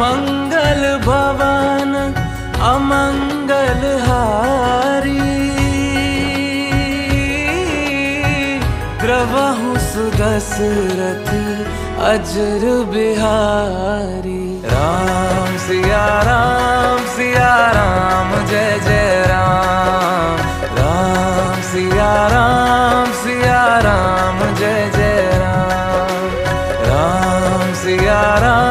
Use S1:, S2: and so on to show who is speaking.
S1: Mangal Bhavan अमङ्गल Bihari. Ram Siya Ram Siya Ram Jai Jai Ram. Ram Siya Ram Siya Ram Jai Jai Ram. Ram Siya Ram